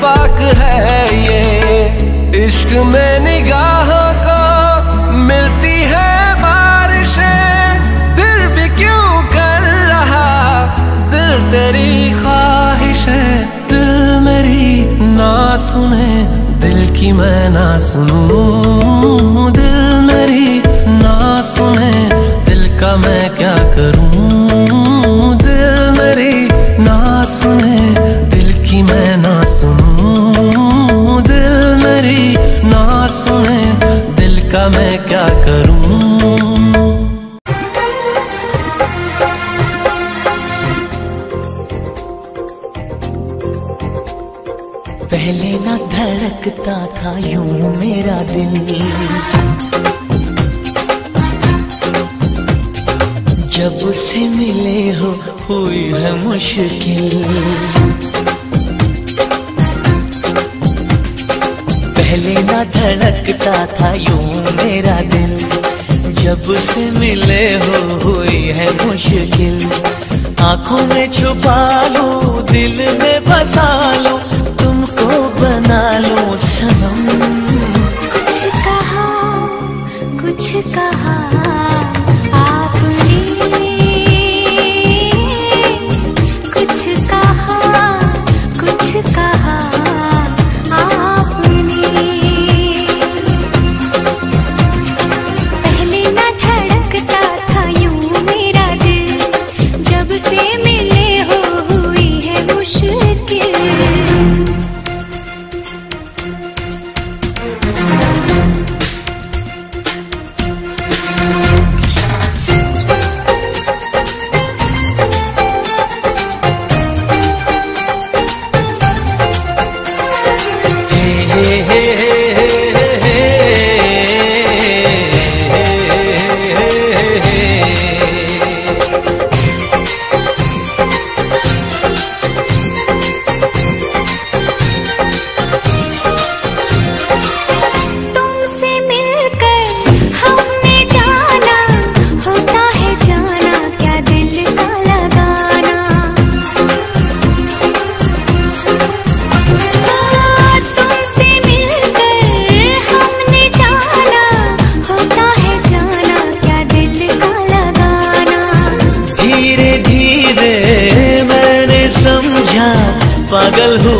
इत्तेफाक है ये। इश्क में निगाहों को मिलती है बारिशें। फिर भी क्यों कर रहा? दिल तेरी ख्वाहिश है, दिल मेरी ना सुने। दिल की मैं ना सुनूं सुने, दिल का मैं क्या करूँ? पहले ना धड़कता था यूँ मेरा दिल। जब से मिले हो, हुई है मुश्किल। धड़कता था यूँ मेरा दिल। जब से मिले हो, हुई है मुश्किल। आँखों में छुपा लो, दिल में बसा लो, तुमको बना लो है पागल हुआ क्यों मेरा दिल